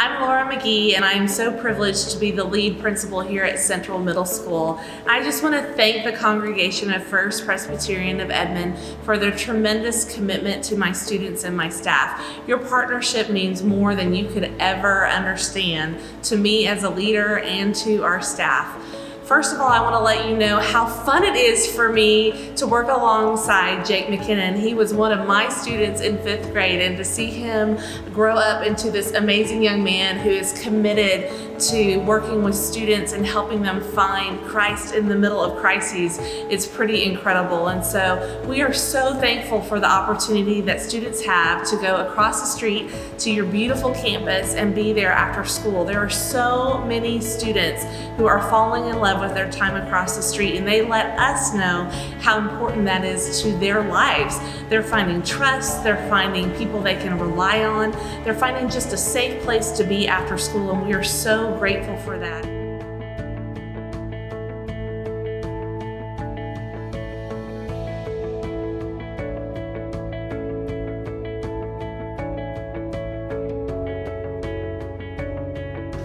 I'm Laura McGee and I'm so privileged to be the lead principal here at Central Middle School. I just want to thank the congregation of First Presbyterian of Edmond for their tremendous commitment to my students and my staff. Your partnership means more than you could ever understand to me as a leader and to our staff. First of all, I want to let you know how fun it is for me to work alongside Jake McKinnon. He was one of my students in fifth grade and to see him grow up into this amazing young man who is committed to working with students and helping them find Christ in the middle of crises is pretty incredible. And so we are so thankful for the opportunity that students have to go across the street to your beautiful campus and be there after school. There are so many students who are falling in love with their time across the street and they let us know how important that is to their lives. They're finding trust, they're finding people they can rely on, they're finding just a safe place to be after school and we are so grateful for that.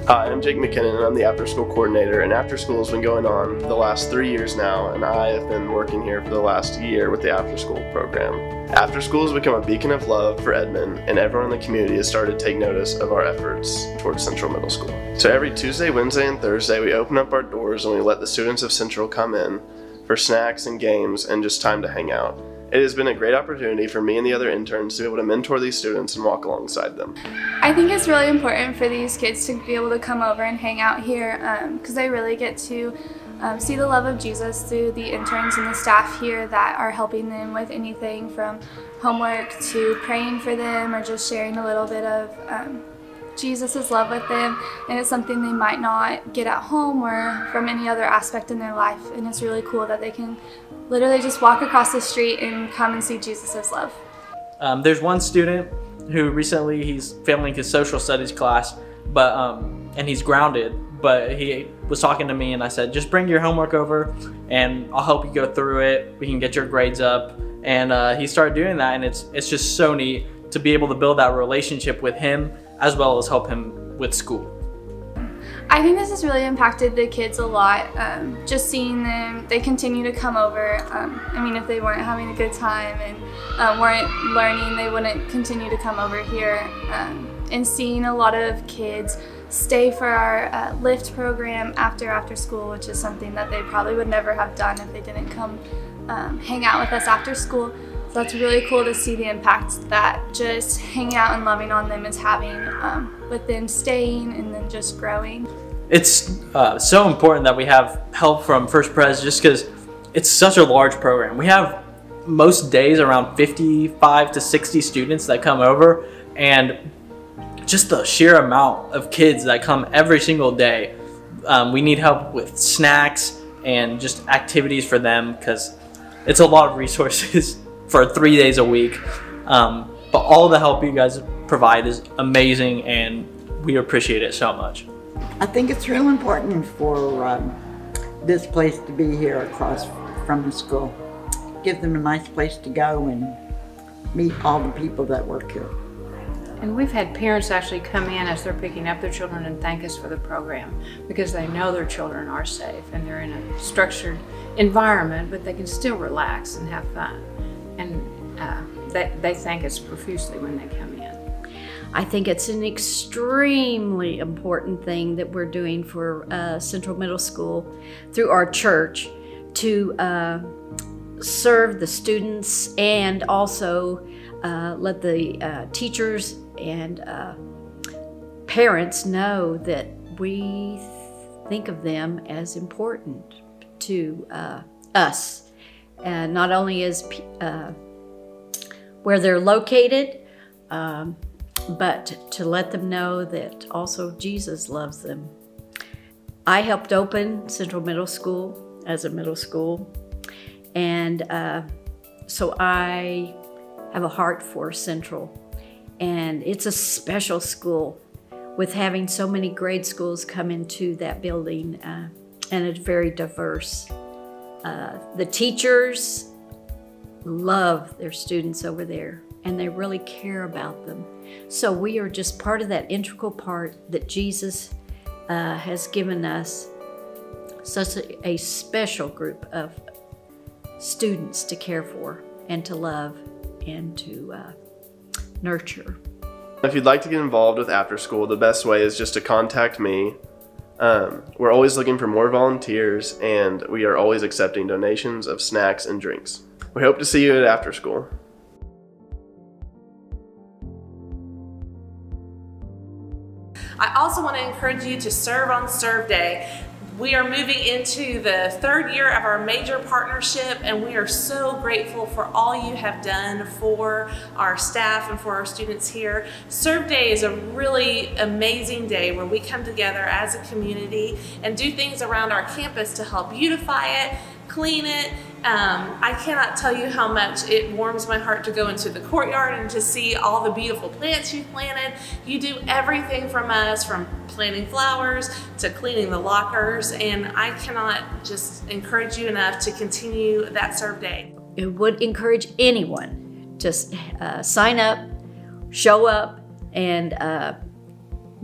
Hi, I'm Jake McKinnon and I'm the after school coordinator and after school has been going on for the last three years now and I have been working here for the last year with the after school program. After school has become a beacon of love for Edmond and everyone in the community has started to take notice of our efforts towards Central Middle School. So every Tuesday, Wednesday, and Thursday we open up our doors and we let the students of Central come in for snacks and games and just time to hang out. It has been a great opportunity for me and the other interns to be able to mentor these students and walk alongside them. I think it's really important for these kids to be able to come over and hang out here because um, they really get to um, see the love of Jesus through the interns and the staff here that are helping them with anything from homework to praying for them or just sharing a little bit of um, Jesus' love with them and it's something they might not get at home or from any other aspect in their life and it's really cool that they can literally just walk across the street and come and see Jesus' love. Um, there's one student who recently he's failing his social studies class but um, and he's grounded but he was talking to me and I said just bring your homework over and I'll help you go through it we can get your grades up and uh, he started doing that and it's it's just so neat to be able to build that relationship with him as well as help him with school. I think this has really impacted the kids a lot. Um, just seeing them, they continue to come over. Um, I mean, if they weren't having a good time and uh, weren't learning, they wouldn't continue to come over here. Um, and seeing a lot of kids stay for our uh, lift program after after school, which is something that they probably would never have done if they didn't come um, hang out with us after school. That's really cool to see the impact that just hanging out and loving on them is having um, with them staying and then just growing. It's uh, so important that we have help from First Pres just because it's such a large program. We have most days around 55 to 60 students that come over and just the sheer amount of kids that come every single day. Um, we need help with snacks and just activities for them because it's a lot of resources for three days a week. Um, but all the help you guys provide is amazing and we appreciate it so much. I think it's real important for um, this place to be here across from the school. Give them a nice place to go and meet all the people that work here. And we've had parents actually come in as they're picking up their children and thank us for the program because they know their children are safe and they're in a structured environment, but they can still relax and have fun and uh, they, they thank us profusely when they come in. I think it's an extremely important thing that we're doing for uh, Central Middle School through our church to uh, serve the students and also uh, let the uh, teachers and uh, parents know that we think of them as important to us uh, not only is uh, where they're located, um, but to let them know that also Jesus loves them. I helped open Central Middle School as a middle school, and uh, so I have a heart for Central. And it's a special school with having so many grade schools come into that building, uh, and it's very diverse. Uh, the teachers love their students over there. and they really care about them. So we are just part of that integral part that Jesus uh, has given us such a, a special group of students to care for and to love and to uh, nurture. If you'd like to get involved with After School, the best way is just to contact me. Um, we're always looking for more volunteers and we are always accepting donations of snacks and drinks. We hope to see you at After School. I also want to encourage you to serve on Serve Day. We are moving into the third year of our major partnership, and we are so grateful for all you have done for our staff and for our students here. Serve Day is a really amazing day where we come together as a community and do things around our campus to help beautify it, clean it, um, I cannot tell you how much it warms my heart to go into the courtyard and to see all the beautiful plants you've planted. You do everything from us, from planting flowers to cleaning the lockers, and I cannot just encourage you enough to continue that serve day. It would encourage anyone to uh, sign up, show up, and uh,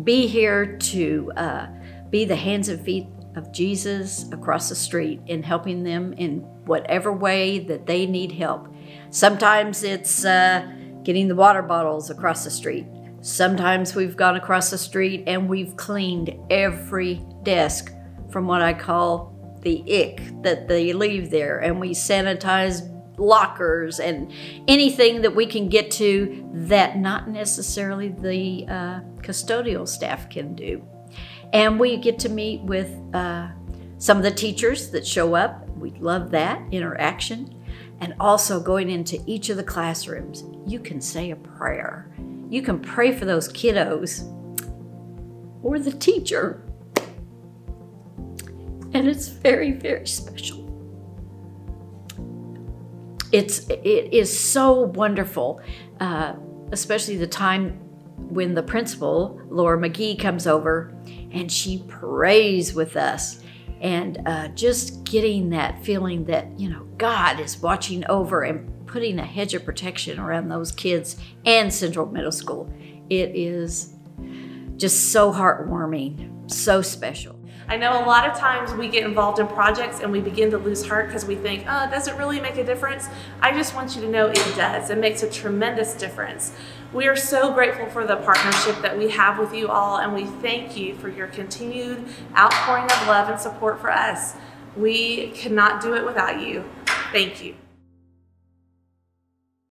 be here to uh, be the hands and feet of Jesus across the street in helping them in whatever way that they need help. Sometimes it's uh, getting the water bottles across the street. Sometimes we've gone across the street and we've cleaned every desk from what I call the ick that they leave there, and we sanitize lockers and anything that we can get to that not necessarily the uh, custodial staff can do. And we get to meet with uh, some of the teachers that show up we love that interaction. And also going into each of the classrooms, you can say a prayer. You can pray for those kiddos or the teacher. And it's very, very special. It's it is so wonderful, uh, especially the time when the principal Laura McGee comes over and she prays with us and uh, just getting that feeling that you know God is watching over and putting a hedge of protection around those kids and Central Middle School. It is just so heartwarming, so special. I know a lot of times we get involved in projects and we begin to lose heart because we think, oh, does it really make a difference? I just want you to know it does. It makes a tremendous difference. We are so grateful for the partnership that we have with you all, and we thank you for your continued outpouring of love and support for us. We cannot do it without you. Thank you.